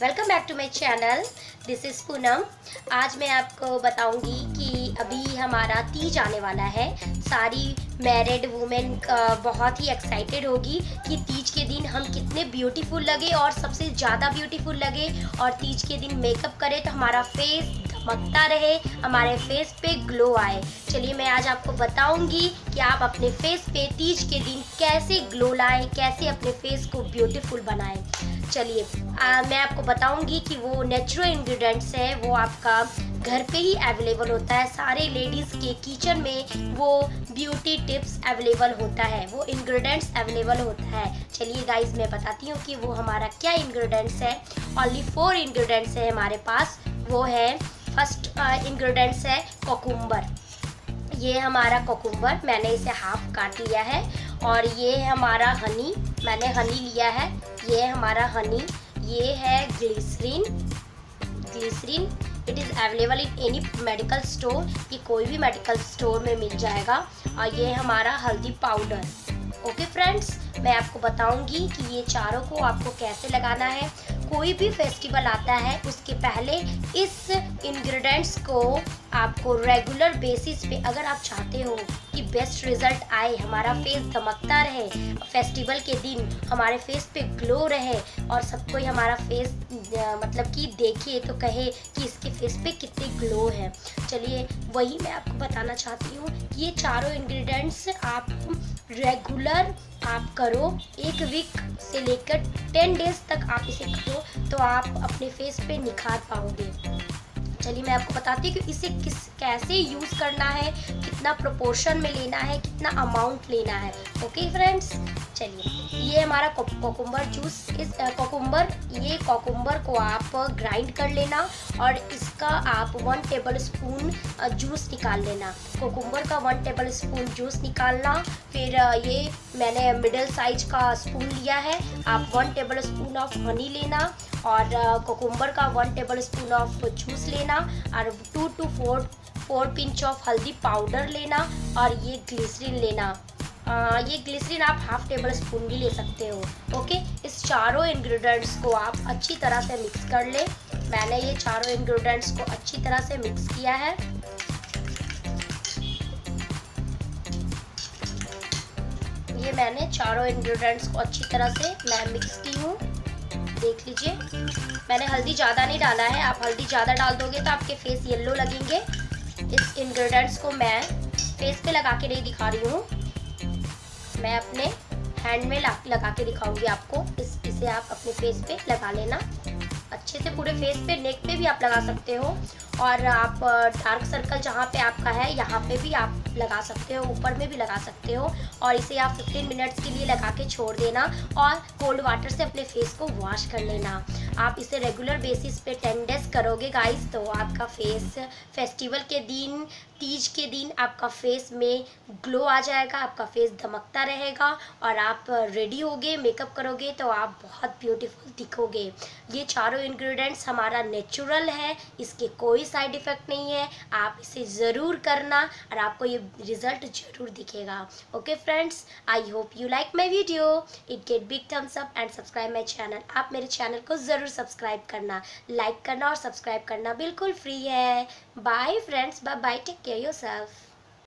Welcome back to my channel this is Poonam आज मैं आपको बताऊँगी कि अभी हमारा तीज आने वाला है। सारी मैरिड वुमेन बहुत ही एक्साइटेड होगी कि तीज के दिन हम कितने ब्यूटीफुल लगे और सबसे ज़्यादा ब्यूटीफुल लगे और तीज के दिन मेकअप करें तो हमारा फेस धमकता रहे, हमारे फेस पे ग्लो आए। चलिए मैं आज आपको बताऊँगी कि आप अपने फेस पे तीज के दिन कैसे ग्लो लाएँ, कैसे अपने फेस को ब्यूटीफुल बनाएँ। चलिए मैं आपको बताऊँगी कि वो नेचुरल इंग्रेडिएंट्स है, वो आपका घर पे ही अवेलेबल होता है। सारे लेडीज़ के किचन में वो ब्यूटी टिप्स अवेलेबल होता है, वो इंग्रेडिएंट्स अवेलेबल होता है। चलिए गाइस मैं बताती हूँ कि वो हमारा क्या इंग्रेडिएंट्स है। ओनली फोर इंग्रेडिएंट्स है हमारे पास, वो है फ़र्स्ट इंग्रेडिएंट्स है कोकुम्बर ये हमारा कोकुम्बर मैंने इसे हाफ़ काट लिया है और ये हमारा हनी मैंने हनी लिया है। ये हमारा हनी ये है glycerine glycerine it is available in any medical store ये कोई भी मेडिकल स्टोर में मिल जाएगा। और ये हमारा हल्दी पाउडर ओके फ्रेंड्स मैं आपको बताऊँगी कि ये चारों को आपको कैसे लगाना है। कोई भी फेस्टिवल आता है, उसके पहले इस इंग्रेडिएंट्स को आपको रेगुलर बेसिस पे अगर आप चाहते हो कि बेस्ट रिज़ल्ट आए, हमारा फेस धमकता रहे फेस्टिवल के दिन हमारे फेस पे ग्लो रहे और सब कोई हमारा फेस मतलब कि देखे तो कहे कि इसके फेस पे कितने ग्लो है। चलिए, वही मैं आपको बताना चाहती हूँ कि ये चारों इंग्रेडिएंट्स आप रेगुलर आप करो, एक वीक से लेकर टेन डेज़ तक आप इसे करो तो आप अपने फेस पे निखार पाओगे। चलिए मैं आपको बताती हूँ कि इसे किस, कैसे यूज़ करना है, कितना प्रोपोर्शन में लेना है, कितना अमाउंट लेना है। ओके फ्रेंड्स चलिए, ये हमारा कोकुम्बर जूस इस कोकुम्बर ये कोकुम्बर को आप ग्राइंड कर लेना और इसका आप वन टेबल स्पून जूस निकाल लेना। कोकुम्बर का वन टेबल स्पून जूस निकालना, फिर ये मैंने मिडल साइज़ का स्पून लिया है। आप one tablespoon of honey लेना। और कोकुम्बर का one tablespoon of juice लेना और two two four four pinch of हल्दी पाउडर लेना और ये ग्लिसरीन लेना। आ, ये ग्लिसरीन आप हाफ़ टेबल स्पून भी ले सकते हो ओके इस चारों इंग्रेडिएंट्स को आप अच्छी तरह से मिक्स कर ले। मैंने ये चारों इंग्रेडिएंट्स को अच्छी तरह से मिक्स किया है। ये मैंने चारों इंग्रेडिएंट्स को अच्छी तरह से मैं मिक्स की हूँ। देख लीजिए। मैंने हल्दी ज़्यादा नहीं डाला है। आप हल्दी ज़्यादा डाल दोगे तो आपके फेस येल्लो लगेंगे। इस इंग्रेडिएंट्स को मैं फेस पे लगा के नहीं दिखा रही हूँ। मैं अपने हैंड में लगा के दिखाऊँगी आपको। इस, इसे आप अपने फेस पे लगा लेना। अच्छे से पूरे फेस पे नेक पे भी आप लगा सकते हो। और आप डार्क सर्कल जहाँ पे आपका है, यहाँ पे भी आप लगा सकते हो, ऊपर में भी लगा सकते हो और इसे आप 15 मिनट्स के लिए लगा के छोड़ देना और कोल्ड वाटर से अपने फेस को वॉश कर लेना। आप इसे रेगुलर बेसिस पे टेन डेज़ करोगे गाइस तो आपका फेस फेस्टिवल के दिन, तीज के दिन आपका फेस में ग्लो आ जाएगा, आपका फेस धमकता रहेगा और आप रेडी होगे मेकअप करोगे तो आप बहुत ब्यूटीफुल दिखोगे। ये चारों इंग्रेडिएंट्स हमारा नेचुरल है, इसके कोई साइड इफ़ेक्ट नहीं है, आप इसे ज़रूर करना और आपको ये रिज़ल्ट ज़रूर दिखेगा। Okay friends I hope you like my video it get big thumbs up and subscribe my channel आप मेरे चैनल को ज़रूर सब्सक्राइब करना। लाइक करना और सब्सक्राइब करना बिल्कुल फ्री है। Bye friends bye bye take care yourself